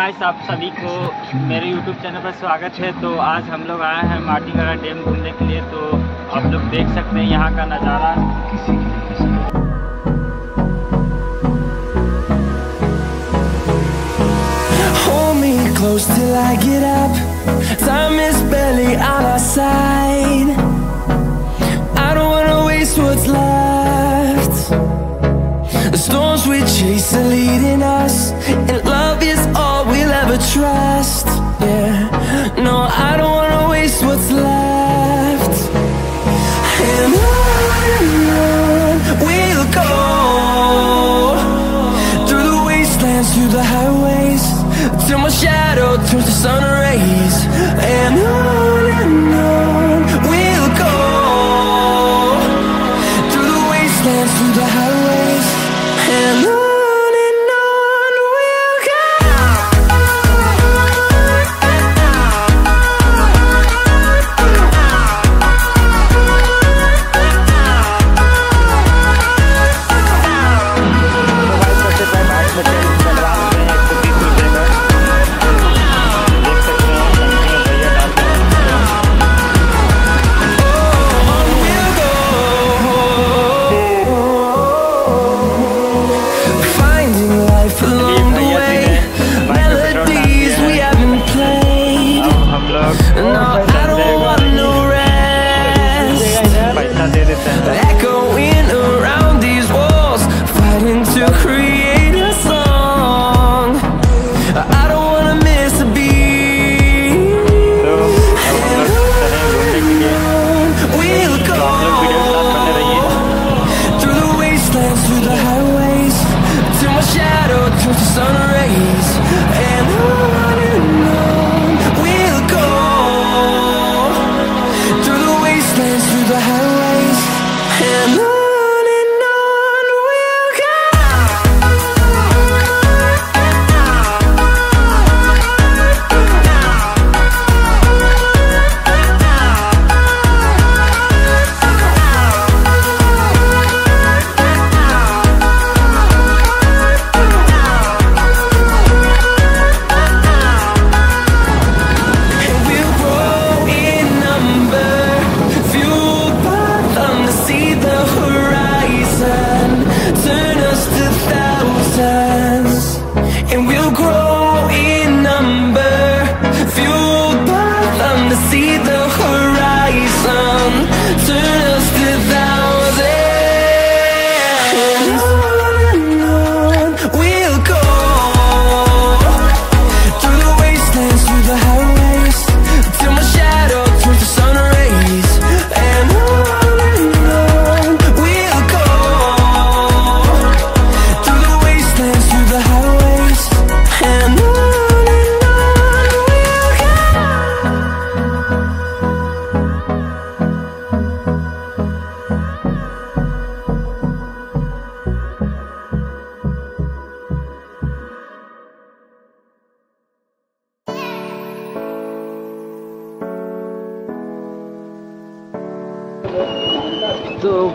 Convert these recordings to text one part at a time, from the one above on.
Guys आप सभी को मेरे यूट्यूब चैनल पर स्वागत है तो आज हम लोग आए हैं माटीगढ़ा डैम घूमने के लिए तो आप लोग देख सकते हैं यहाँ का नज़ारा Close till I get up Time is barely on our side I don't wanna waste what's left The storms we chase are leading us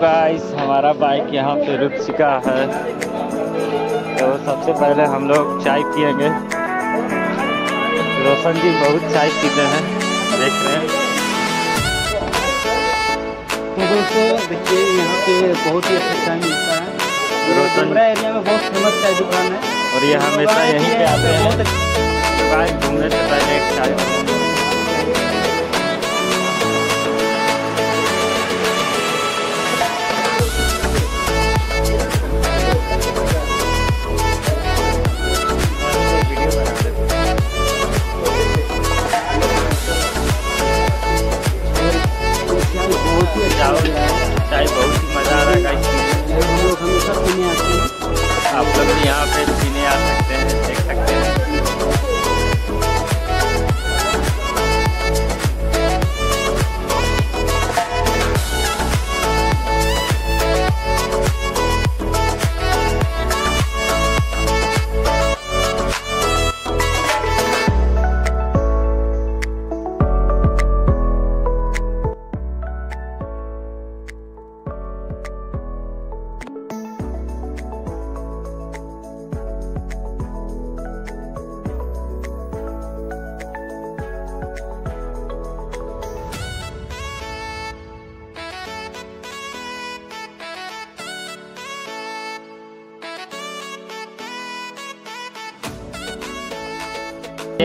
guys हमारा बाइक यहाँ पे रुक चुका है। तो सबसे पहले हम लोग चाय पियेंगे। रोशन जी बहुत चाय पीते हैं देख रहे हैं। तो दोस्तों देखिए यहाँ पे बहुत ही अच्छा चाय मिलता है। रोशन एरिया में बहुत फ़ेमस चाय दुकान है। और ये हमेशा यहीं पे आते हैं। घूमने से पहले एक चाय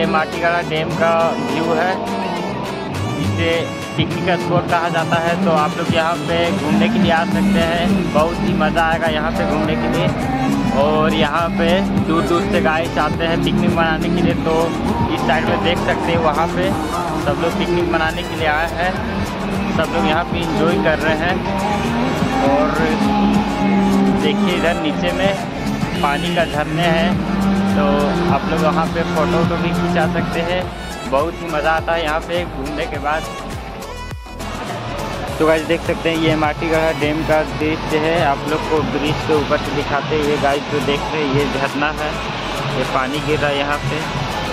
ये माटीगढ़ा डैम का व्यू है। इसे पिकनिक स्पॉट कहा जाता है तो आप लोग यहाँ पे घूमने के लिए आ सकते हैं। बहुत ही मज़ा आएगा यहाँ पे घूमने के लिए। और यहाँ पे दूर दूर से गाइस आते हैं पिकनिक मनाने के लिए तो इस साइड में देख सकते हैं वहाँ पे। सब लोग पिकनिक मनाने के लिए आए हैं। सब लोग यहाँ पे इंजॉय कर रहे हैं। और देखिए इधर नीचे में पानी का झरने हैं तो आप लोग वहाँ पे फ़ोटो वोटो भी खिंचा सकते हैं। बहुत ही मज़ा आता है यहाँ पे घूमने के बाद। तो गाइस देख सकते हैं, ये माटीगढ़ा डैम का दृश्य है। आप लोग को ब्रिज के ऊपर से दिखाते हैं ये गाइस जो देख रहे हैं, ये झरना है। ये पानी गिर रहा है यहाँ पे।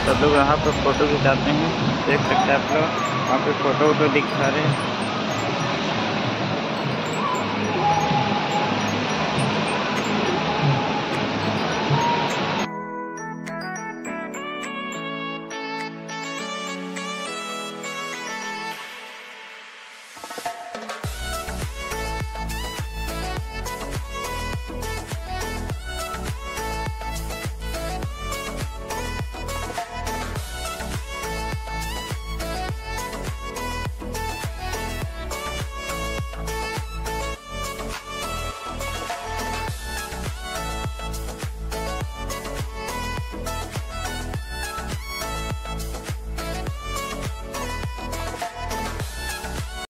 सब लोग यहाँ पर फ़ोटो खिंचाते हैं। देख सकते हैं आप लोग, वहाँ पे फ़ोटो वोटो दिखा रहे हैं।